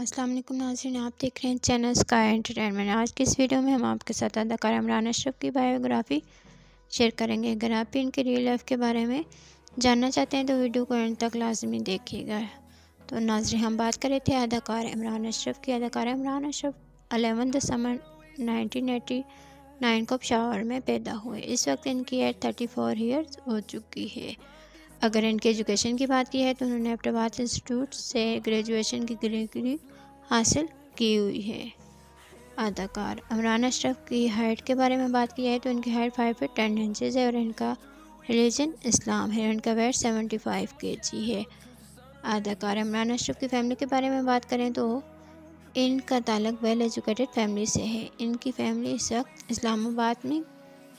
अस्सलाम वालेकुम नाज़रीन, आप देख रहे हैं चैनल स्काई एंटरटेनमेंट। आज की इस वीडियो में हम आपके साथ अदाकार इमरान अशरफ की बायोग्राफ़ी शेयर करेंगे। अगर आप भी इनके रियल लाइफ के बारे में जानना चाहते हैं तो वीडियो को एंड तक लाजमी देखिएगा। तो नाजरीन, हम बात कर रहे थे अदाकार इमरान अशरफ की। अदाकार Imran Ashraf eleven December nineteen eighty nine को पशावर में पैदा हुए। इस वक्त इनकी एज थर्टी फोर ईयर्स हो चुकी है। अगर इनके एजुकेशन की बात की है तो उन्होंने अहमदाबाद इंस्टीट्यूट से ग्रेजुएशन की डिग्री हासिल की हुई है। अदाकार अमरान अशरफ की हाइट के बारे में बात की जाए तो इनकी height five feet ten inches है और इनका रिलीजन इस्लाम है इनका वेट सेवेंटी फाइव के जी है। अदाकार इमरान अशरफ की फैमिली के बारे में बात करें तो इनका ताल्लुक वेल एजुकेटेड फैमिली से है। इनकी फैमिली इस वक्त इस्लामाबाद में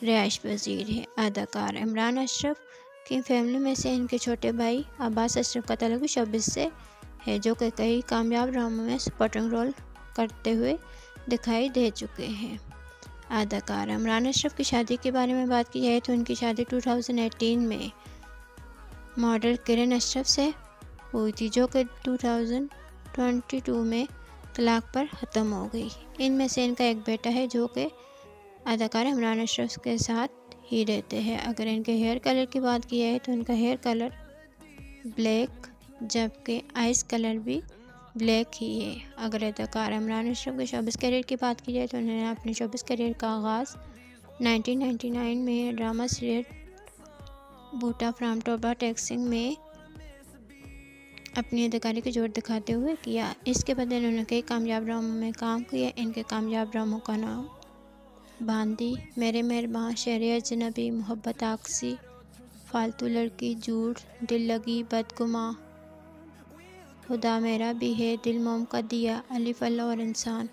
रिहाइश पजीर है। अदाकार इमरान अशरफ की फैमिली में से इनके छोटे भाई अब्बास अशरफ का तलब शोबिस से है, जो कि कई कामयाब ड्रामों में सपोर्टिंग रोल करते हुए दिखाई दे चुके हैं। अदाकार इमरान अशरफ की शादी के बारे में बात की जाए तो उनकी शादी 2018 में मॉडल किरण अशरफ से हुई थी, जो कि 2022 में तलाक पर ख़त्म हो गई। इनमें से इनका एक बेटा है, जो कि अदाकार इमरान अशरफ के साथ ही रहते हैं। अगर इनके हेयर कलर की बात की जाए तो इनका हेयर कलर ब्लैक जबकि आइस कलर भी ब्लैक ही है। अगर अदाकार इमरान अशरफ के शोबिस करियर की बात की जाए तो उन्होंने अपने शोबिस करियर का आगाज़ 1999 में drama serial Boota from Toba Tek Singh में अपनी अदाकारी की ज़ोर दिखाते हुए किया। इसके बाद इन्होंने कई कामयाब ड्रामों में काम किया। इनके कामयाब ड्रामों का नाम बांदी, मेरे मेहरबान शहर अजनबी, मोहब्बत, आकसी, फालतू लड़की झूठ दिल लगी, बदगुमा। खुदा मेरा भी है, दिल मोम का दिया अलिफ अल्लाह और इंसान।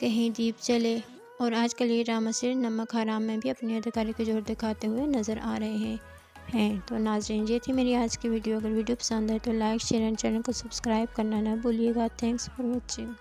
कहीं दीप चले और आजकल ये ड्रामा सिर, नमक हराम में भी अपनी अदाकारी के ज़ोर दिखाते हुए नज़र आ रहे हैं। हैं तो नाजरीन, ये थी मेरी आज की वीडियो। अगर वीडियो पसंद है तो लाइक, शेयर एंड चैनल को सब्सक्राइब करना ना भूलिएगा। Thanks for watching.